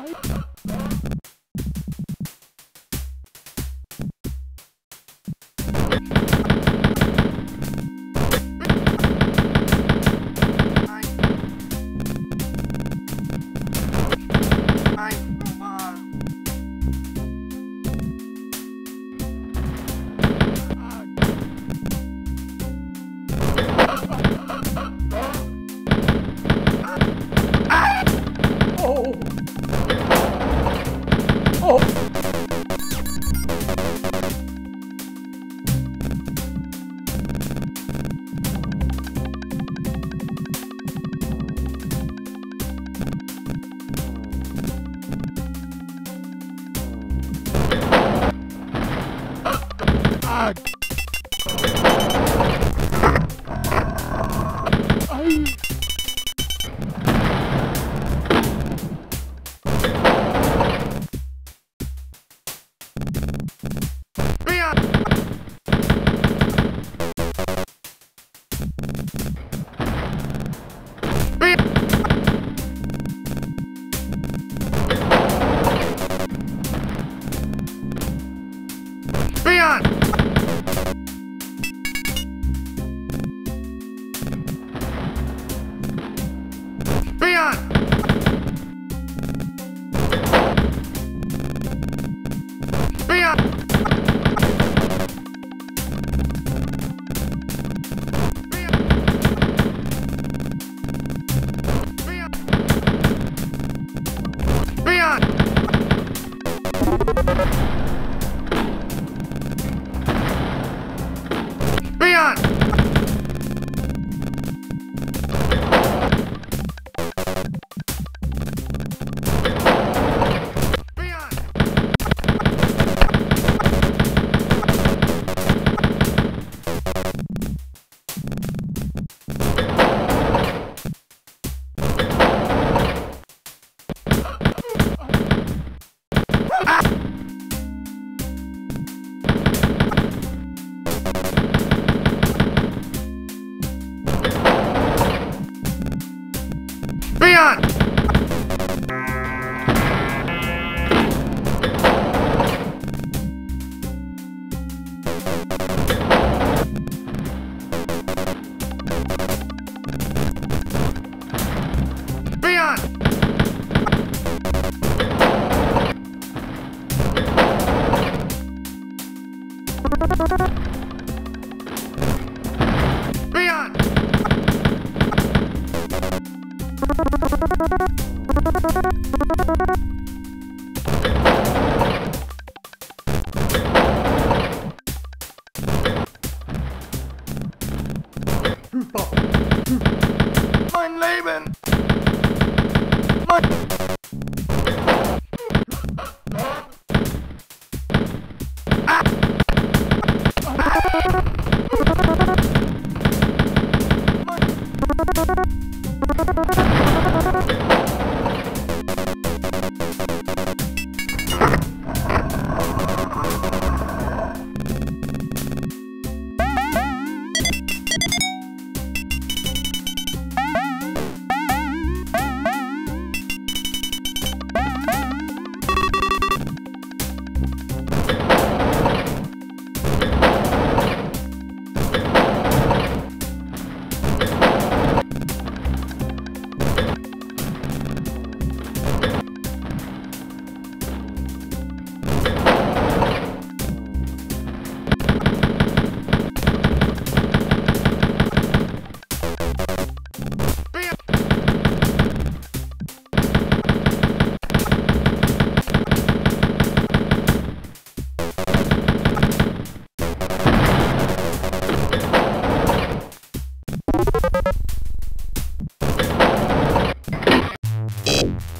I Hashtag. Beyond! Beyond! Leon! Mein Leben! Mein... you